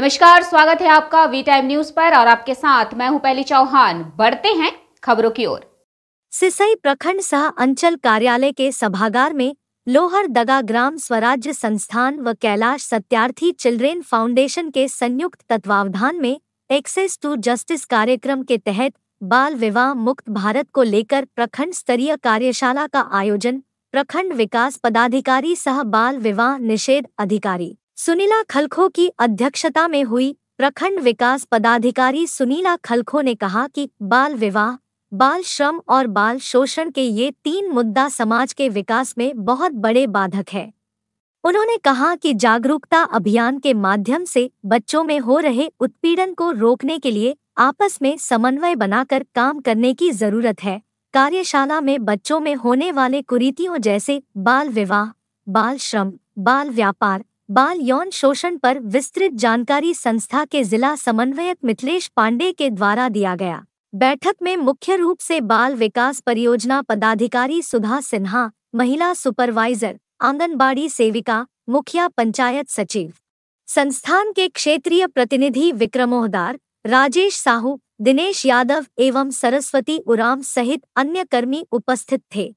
नमस्कार, स्वागत है आपका वी टाइम न्यूज़ पर और आपके साथ मैं हूँ पहली चौहान। बढ़ते हैं खबरों की ओर। सिसई प्रखंड सह अंचल कार्यालय के सभागार में लोहर दगा ग्राम स्वराज्य संस्थान व कैलाश सत्यार्थी चिल्ड्रेन फाउंडेशन के संयुक्त तत्वावधान में एक्सेस टू जस्टिस कार्यक्रम के तहत बाल विवाह मुक्त भारत को लेकर प्रखंड स्तरीय कार्यशाला का आयोजन प्रखंड विकास पदाधिकारी सह बाल विवाह निषेध अधिकारी सुनीला खलखो की अध्यक्षता में हुई प्रखंड विकास पदाधिकारी सुनीला खलखो ने कहा कि बाल विवाह, बाल श्रम और बाल शोषण के ये तीन मुद्दा समाज के विकास में बहुत बड़े बाधक है। उन्होंने कहा कि जागरूकता अभियान के माध्यम से बच्चों में हो रहे उत्पीड़न को रोकने के लिए आपस में समन्वय बनाकर काम करने की ज़रूरत है। कार्यशाला में बच्चों में होने वाले कुरीतियों जैसे बाल विवाह, बाल श्रम, बाल व्यापार बाल यौन शोषण पर विस्तृत जानकारी संस्था के जिला समन्वयक मिथिलेश पांडे के द्वारा दिया गया। बैठक में मुख्य रूप से बाल विकास परियोजना पदाधिकारी सुधा सिन्हा, महिला सुपरवाइजर, आंगनबाड़ी सेविका, मुखिया पंचायत सचिव। संस्थान के क्षेत्रीय प्रतिनिधि विक्रमोहदार राजेश साहू, दिनेश यादव एवं सरस्वती उराम सहित अन्य कर्मी उपस्थित थे।